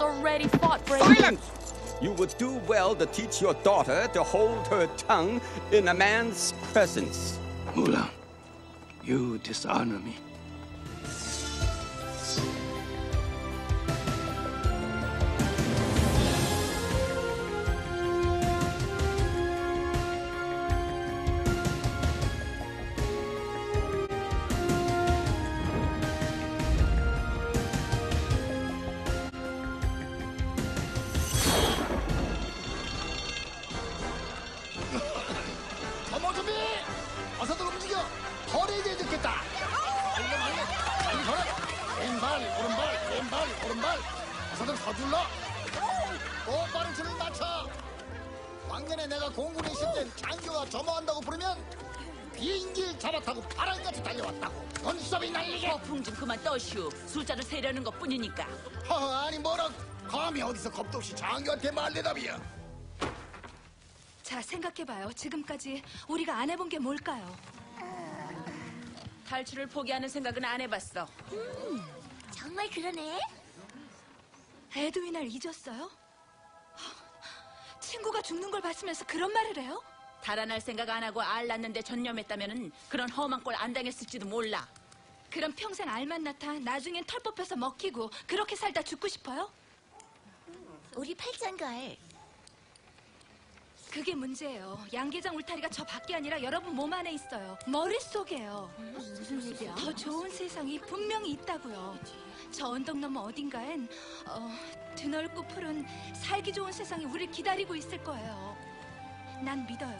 already fought for Silence! You would do well to teach your daughter to hold her tongue in a man's presence. Mulan, you dishonor me. 어서들 서둘러! 똑바로 줄을 맞춰! 왕년에 내가 공군에 있을 땐 장교와 점호한다고 부르면 비행기를 잡아타고 바람같이 달려왔다고 눈썹이 날리게! 거풍 좀 그만 떠슈. 숫자를 세려는 것 뿐이니까. 허, 아니 뭐라 감히 어디서 겁도 없이 장교한테 말대답이야 자, 생각해봐요. 지금까지 우리가 안 해본 게 뭘까요? 탈출을 포기하는 생각은 안 해봤어. 정말 그러네. 에드윈을 잊었어요? 친구가 죽는 걸 봤으면서 그런 말을 해요? 달아날 생각 안 하고 알 낳는데 전념했다면은 그런 험한 꼴 안 당했을지도 몰라. 그럼 평생 알만 낳다 나중엔 털 뽑혀서 먹히고 그렇게 살다 죽고 싶어요? 우리 팔짱걸. 그게 문제예요. 양계장 울타리가 저 밖에 아니라 여러분 몸 안에 있어요. 머릿속에요. 무슨 얘기야? 더 좋은 세상이 분명히 있다고요. 저 언덕 너머 어딘가엔 어, 드넓고 푸른 살기 좋은 세상이 우릴 기다리고 있을 거예요. 난 믿어요.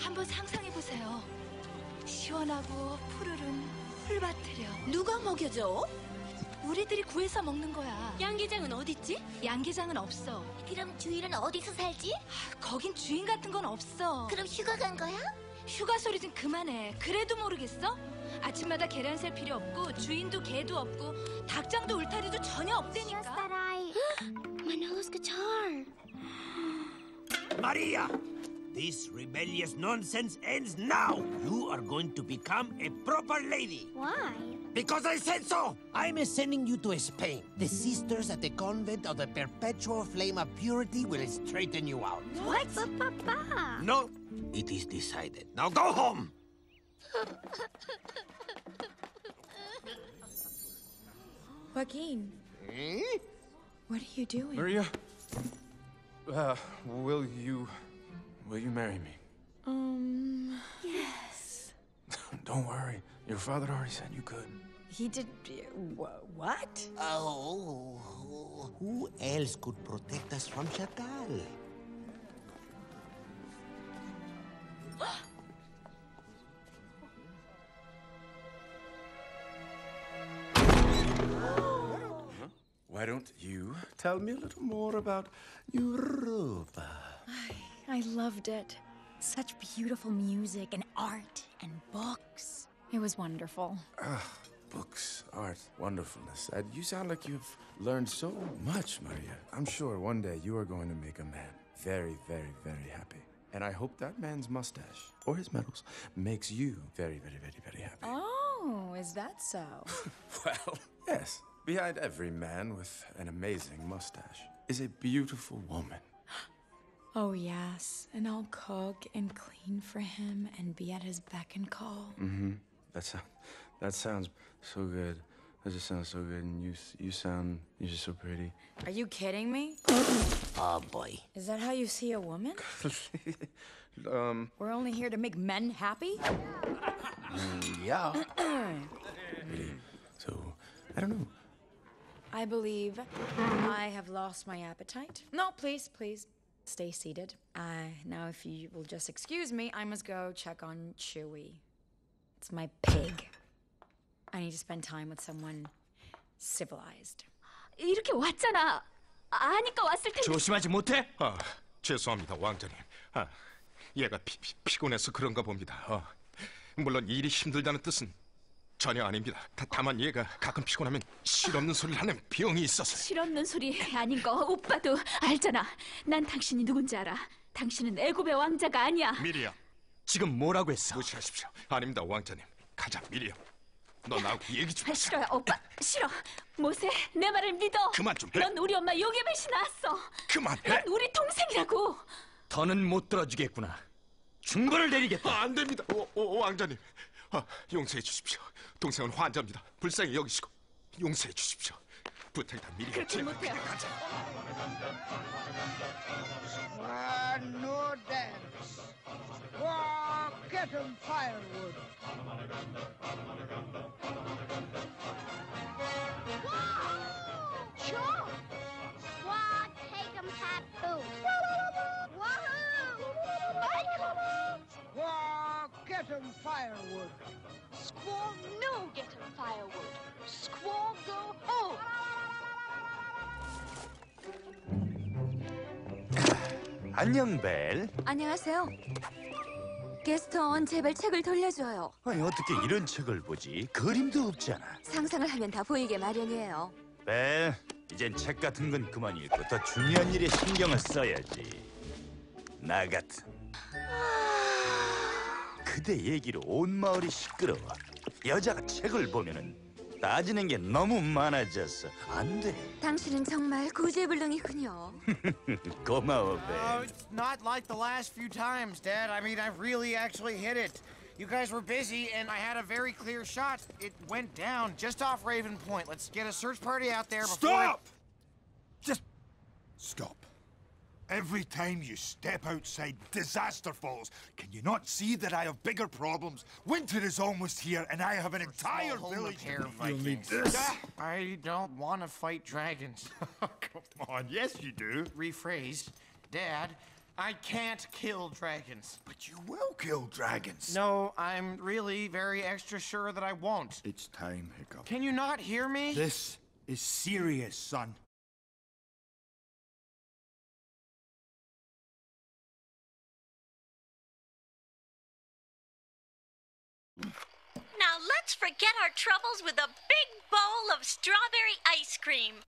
한번 상상해 보세요. 시원하고 푸르른 풀밭들여 누가 먹여줘? 우리들이 구해서 먹는 거야. 양계장은 어딨지? 양계장은 없어. 그럼 주일은 어디서 살지? 거긴 주인 같은 건 없어. 그럼 휴가 간 거야? 휴가 소리 좀 그만해. 그래도 모르겠어? 아침마다 계란 셀 필요 없고 주인도 개도 없고 닭장도 울타리도 전혀 없대니까. My nose guitar. Maria, this rebellious nonsense ends now. You are going to become a proper lady. Why? Because I said so! I'm sending you to Spain. The sisters at the convent of the Perpetual Flame of Purity will straighten you out. What? But Papa. No, it is decided. Now go home! Joaquin, Hmm? what are you doing? Maria, uh, will you, will you marry me? Um, Yes. Don't worry, your father already said you could. he did. Wh- what? Oh, who else could protect us from Chakal? Why don't you tell me a little more about Europa? I loved it. Such beautiful music and art and books. It was wonderful. Ah, books, art, wonderfulness. You sound like you've learned so much, Maria. I'm sure one day you are going to make a man very, very, very happy. And I hope that man's mustache or his medals makes you very, very, very, very happy. Oh, is that so? Well, yes. Behind every man with an amazing mustache is a beautiful woman. oh, yes. And I'll cook and clean for him and be at his beck and call. Mm-hmm. That sound, that sounds so good. That just sounds so good, and you, s- you sound, you're just so pretty. Are you kidding me? Oh boy. Is that how you see a woman? um, We're only here to make men happy? yeah. really. So, I don't know. I believe I have lost my appetite. No, please, please stay seated. Uh, now, if you will just excuse me, I must go check on Chuy. It's my pig. I need to spend time with someone civilized. 이렇게 왔잖아. 아니까 왔을 텐데. 조심하지 못해? 아, 죄송합니다, 왕자님. 아, 얘가 피, 피, 피곤해서 그런가 봅니다. 어, 물론 일이 힘들다는 뜻은 전혀 아닙니다. 다, 다 만 얘가 가끔 피곤하면 실없는 소리를 하는 병이 있어서. 실없는 소리 아닌 거 오빠도 알잖아. 난 당신이 누군지 알아. 당신은 애굽의 왕자가 아니야. 미리야, 지금 뭐라고 했어? 무시하십시오. 아닙니다, 왕자님. 가자, 미리야. 너 나하고 얘기 좀 아, 싫어요, 오빠. 싫어. 모세, 내 말을 믿어. 그만 좀 해. 넌 우리 엄마 요괴배시 나왔어. 그만해. 넌 우리 동생이라고. 더는 못 들어주겠구나. 중벌을 내리겠다. 아, 안 됩니다. 오, 오, 왕자님. 아, 용서해 주십시오. 동생은 환자입니다. 불쌍히 여기시고 용서해 주십시오. 부탁이다 미리 그렇게 못해요. no dance. Oh, get 'em firewood. Sure. Squad, take 'em tattoo. Woohoo! Oh, get 'em firewood. Squall, no get 'em firewood. Squall, go home. 안녕 벨. 안녕하세요. 게스턴 제발 책을 돌려줘요. 아니 어떻게 이런 책을 보지? 그림도 없잖아. 상상을 하면 다 보이게 마련이에요. 벨, 이젠 책 같은 건 그만 읽고 더 중요한 일에 신경을 써야지. 나 같은. 그대 얘기로 온 마을이 시끄러워. 여자가 책을 보면은 따지는 게 너무 많아졌어. 안 돼. 당신은 정말 구제불능이군요. 고마워 Oh, 벨. it's not like the last few times, Dad. I mean, I really actually hit it. You guys were busy, and I had a very clear shot. It went down just off Raven Point. Let's get a search party out there before. Stop! Just stop. Every time you step outside, disaster falls. Can you not see that I have bigger problems? Winter is almost here, and I have an entire Small home village. repair You'll need this. I don't want to fight dragons. Oh, come on, yes you do. Rephrase, Dad. I can't kill dragons. But you will kill dragons. No, I'm really very extra sure that I won't. It's time, Hiccup. Can you not hear me? This is serious, son. Let's forget our troubles with a big bowl of strawberry ice cream.